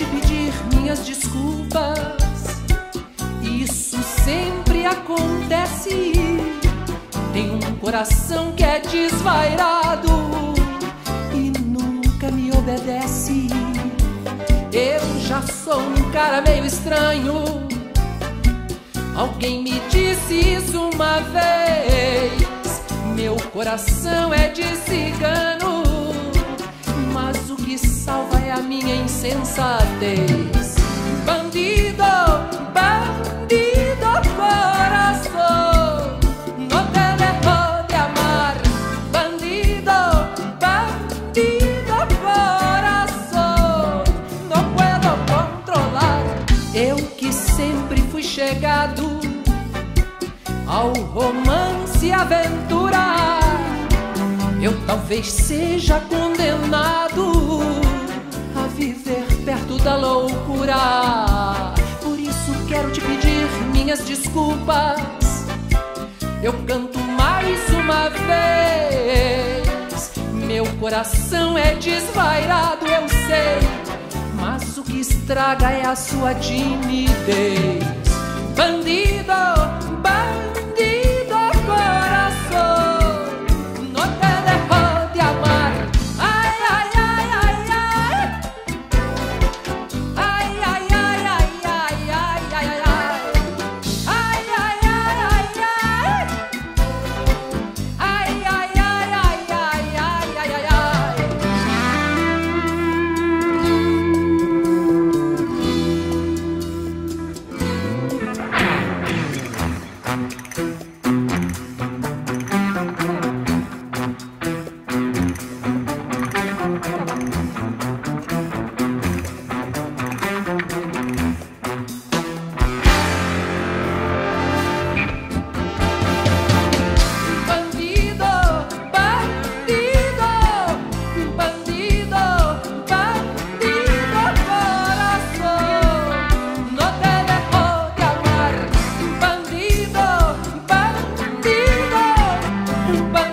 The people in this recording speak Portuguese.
te pedir minhas desculpas. Isso sempre acontece. Tem um coração que é desvairado e nunca me obedece. Eu já sou um cara meio estranho. Alguém me disse isso uma vez. Meu coração é de cigano. Insensatez. Bandido, bandido, coração, no te dejo de amar. Bandido, bandido, coração, não puedo controlar. Eu que sempre fui chegado ao romance e aventura. Eu talvez seja condenado da loucura. Por isso quero te pedir minhas desculpas. Eu canto mais uma vez. Meu coração é desvairado, eu sei. Mas o que estraga é a sua timidez. Thank you. Bye.